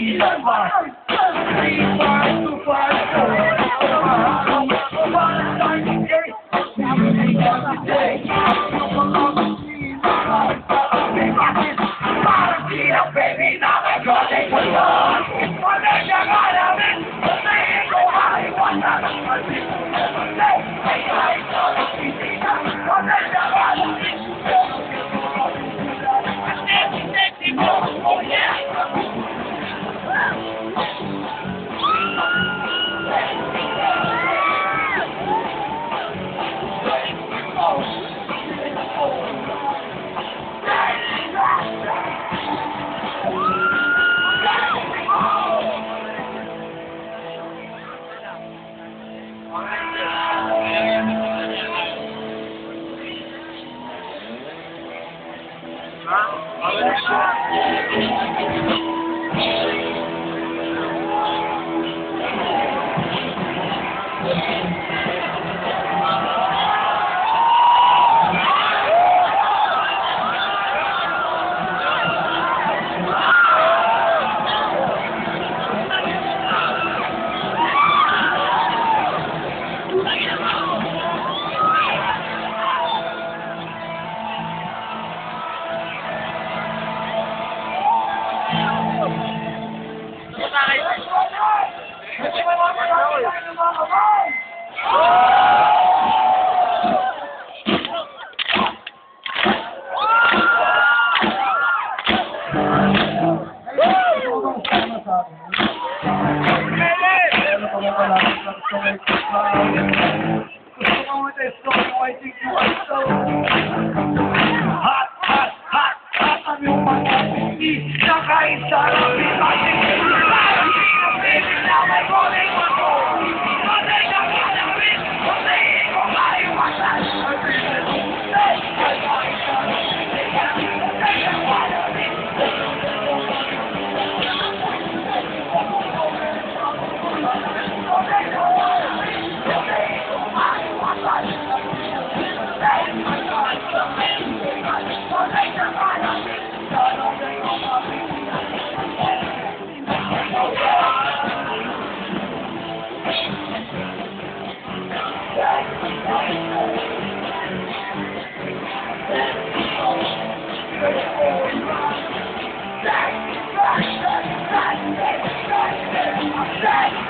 Hey, Gusto ko matay, gusto ko matay, gusto ko matay, Thank you.